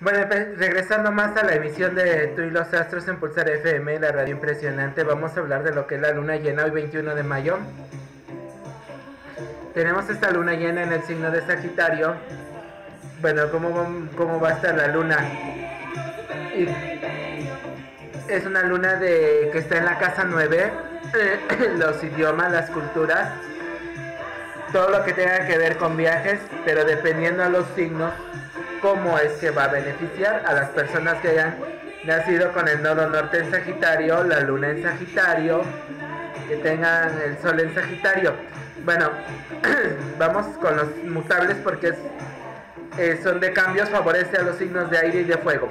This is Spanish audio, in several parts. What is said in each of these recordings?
Bueno, pues, regresando más a la emisión de Tú y los Astros en Pulsar FM, la radio impresionante, vamos a hablar de lo que es la luna llena hoy 21 de mayo. Tenemos esta luna llena en el signo de Sagitario. Bueno, ¿cómo, cómo va a estar la luna? Es una luna de que está en la casa 9, los idiomas, las culturas, todo lo que tenga que ver con viajes, pero dependiendo a los signos, cómo es que va a beneficiar a las personas que hayan nacido con el nodo norte en Sagitario, la luna en Sagitario, que tengan el sol en Sagitario. Bueno, vamos con los mutables porque eh, son de cambios, favorece a los signos de aire y de fuego.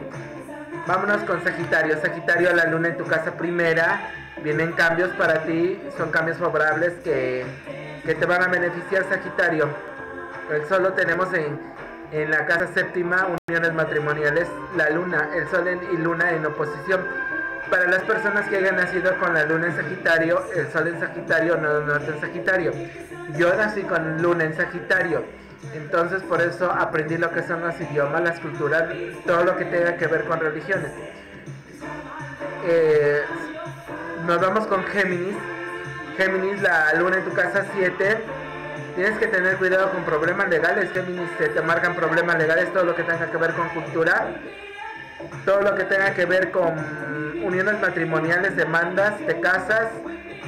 Vámonos con Sagitario. Sagitario, la luna en tu casa primera. Vienen cambios para ti, son cambios favorables que, que te van a beneficiar, Sagitario. El sol lo tenemos en, en la casa séptima, uniones matrimoniales. La luna, el sol en- y luna en oposición. Para las personas que hayan nacido con la luna en Sagitario, el sol en Sagitario, no norte en Sagitario. Yo nací con luna en Sagitario. Entonces por eso aprendí lo que son los idiomas, las culturas, todo lo que tenga que ver con religiones. Eh, nos vamos con Géminis. Géminis, la luna en tu casa 7. Tienes que tener cuidado con problemas legales. Géminis, se te marcan problemas legales, todo lo que tenga que ver con cultura. Todo lo que tenga que ver con uniones matrimoniales, demandas, te casas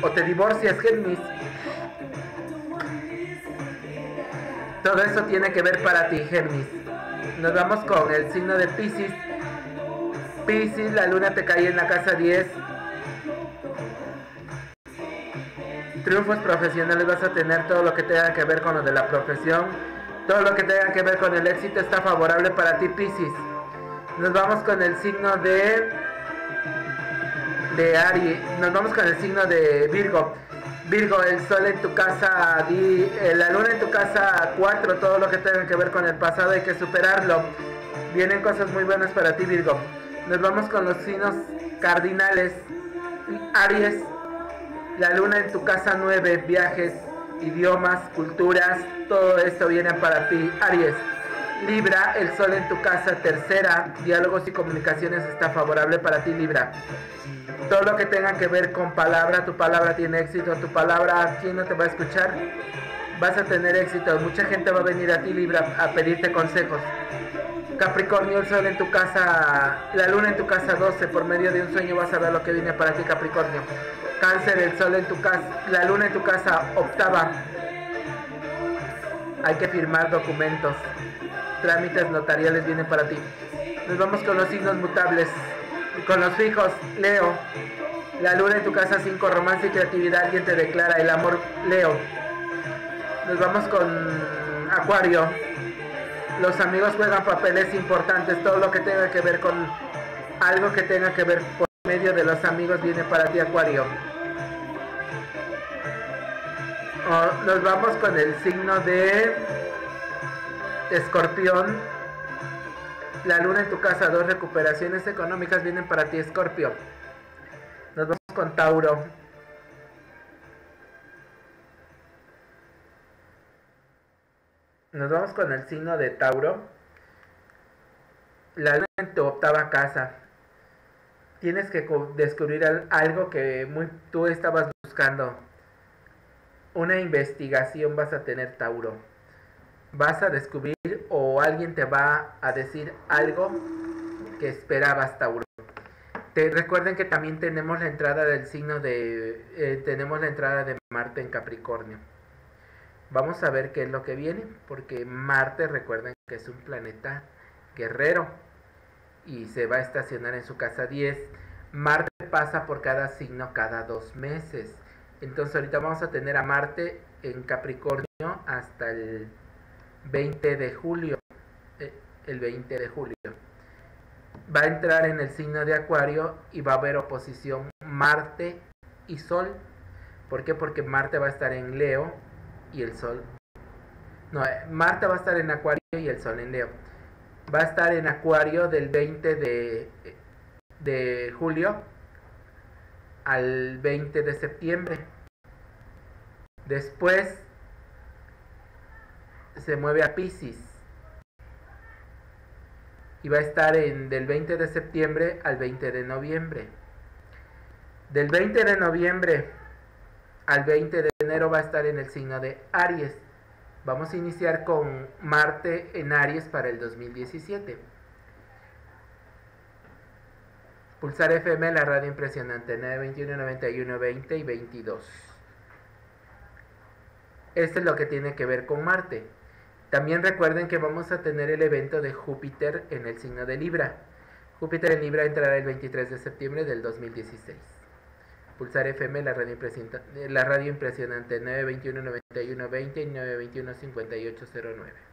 o te divorcias, Géminis. Todo eso tiene que ver para ti, Géminis. Nos vamos con el signo de Pisces. Pisces, la luna te cae en la casa 10. Triunfos profesionales vas a tener todo lo que tenga que ver con lo de la profesión. Todo lo que tenga que ver con el éxito está favorable para ti, Pisces. Nos vamos con el signo de de Aries. Nos vamos con el signo de Virgo. Virgo, el sol en tu casa, eh, la luna en tu casa 4, todo lo que tenga que ver con el pasado hay que superarlo. Vienen cosas muy buenas para ti, Virgo. Nos vamos con los signos cardinales. Aries, la luna en tu casa 9, viajes, idiomas, culturas, todo esto viene para ti. Aries, Libra, el sol en tu casa tercera, diálogos y comunicaciones está favorable para ti, Libra. Todo lo que tenga que ver con palabra, tu palabra tiene éxito, tu palabra, ¿quién no te va a escuchar? Vas a tener éxito, mucha gente va a venir a ti, Libra, a pedirte consejos. Capricornio, el sol en tu casa, la luna en tu casa 12, por medio de un sueño vas a ver lo que viene para ti, Capricornio. Cáncer, el sol en tu casa, la luna en tu casa octava. Hay que firmar documentos. Trámites notariales vienen para ti. Nos vamos con los signos mutables. Con los fijos, Leo. La luna en tu casa 5, romance y creatividad. Alguien te declara el amor, Leo. Nos vamos con Acuario. Los amigos juegan papeles importantes. Todo lo que tenga que ver con algo que tenga que ver por medio de los amigos viene para ti, Acuario. Nos vamos con el signo de Escorpión. La luna en tu casa, dos recuperaciones económicas vienen para ti, Escorpio. Nos vamos con Tauro. Nos vamos con el signo de Tauro. La luna en tu octava casa. Tienes que descubrir al- algo que tú estabas buscando. Una investigación vas a tener, Tauro. Vas a descubrir o alguien te va a decir algo que esperabas, Tauro. Te recuerden que también tenemos la entrada del signo de eh, tenemos la entrada de Marte en Capricornio. Vamos a ver qué es lo que viene, porque Marte recuerden que es un planeta guerrero y se va a estacionar en su casa 10. Marte pasa por cada signo cada dos meses. Entonces ahorita vamos a tener a Marte en Capricornio hasta el 20 de julio. eh, El 20 de julio. Va a entrar en el signo de Acuario y va a haber oposición Marte y Sol. ¿Por qué? Porque Marte va a estar en Leo y el Sol. No, eh, Marte va a estar en Acuario y el Sol en Leo. Va a estar en Acuario del 20 de, de julio al 20 de septiembre. Después se mueve a Pisces. y va a estar en, del 20 de septiembre al 20 de noviembre. Del 20 de noviembre al 20 de enero va a estar en el signo de Aries. Vamos a iniciar con Marte en Aries para el 2017. Pulsar FM, la radio impresionante, 921, 91, 20 y 22. Esto es lo que tiene que ver con Marte. También recuerden que vamos a tener el evento de Júpiter en el signo de Libra. Júpiter en Libra entrará el 23 de septiembre del 2016. Pulsar FM, la radio, la radio impresionante, 921 91 20 y 921 5809.